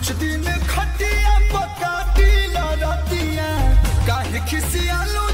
कुछ दिन खटिया पका पीला रतिया काहे खिसिया लो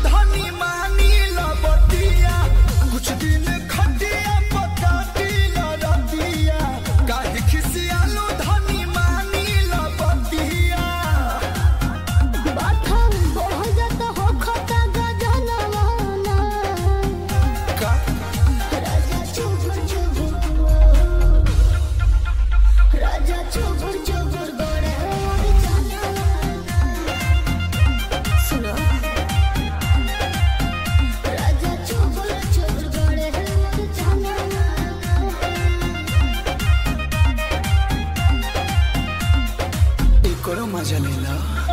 मजा लेना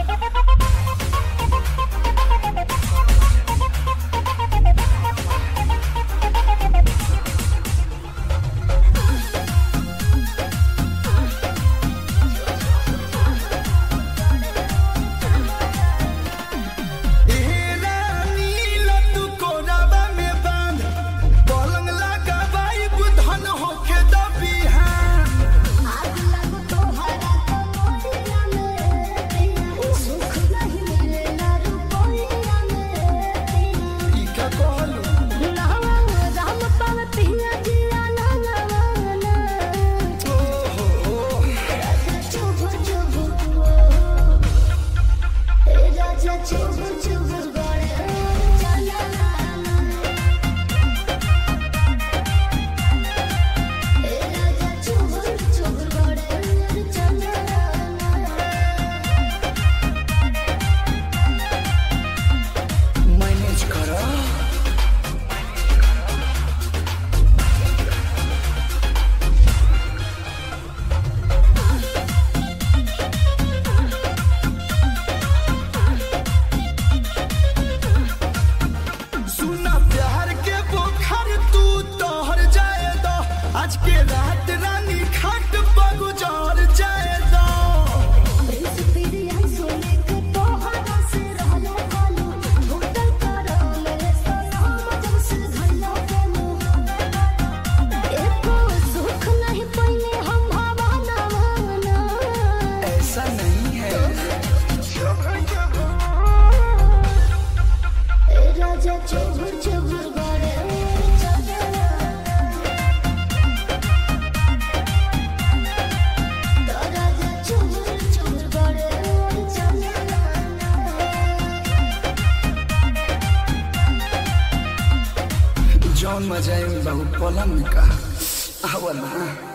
आज के रात रानी खाट पर कौन मज़ा बहु पोलम का। आवला